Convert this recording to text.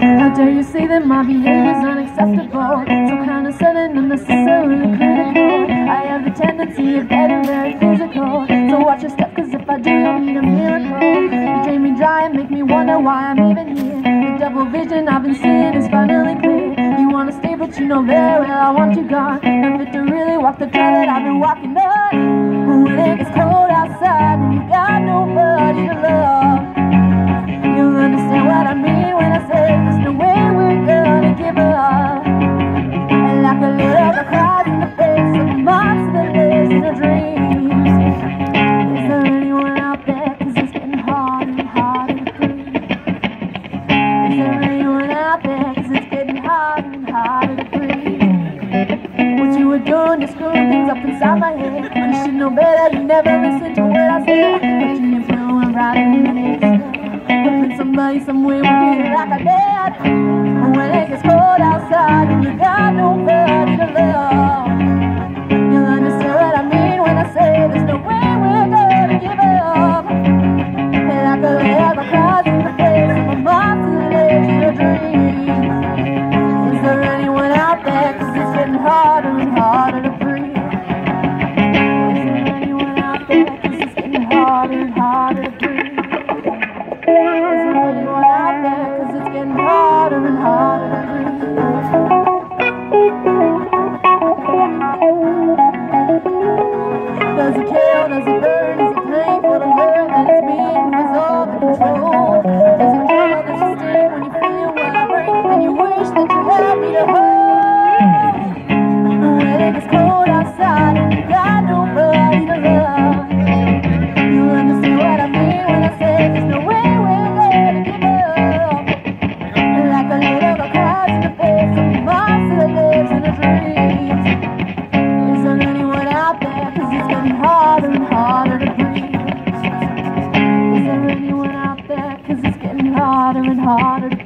How dare you say that my behavior's unacceptable? So condescending, unnecessarily critical. I have the tendency of getting very physical. So watch your step, cause if I do, you'll need a miracle. You drain me dry and make me wonder why I'm even here. The double vision I've been seeing is finally clear. You wanna stay, but you know very well I want you gone Walk the that I've been walking on. When it gets cold outside and you got nobody to love. You'll understand what I mean when I say Doing is screwing things up inside my head. You should know better, you never listen to what I say. But you flew and right in the. Hoping somebody somewhere will be like I did. When it gets cold outside you got to love. Okay. anyone out there, cause it's getting harder and harder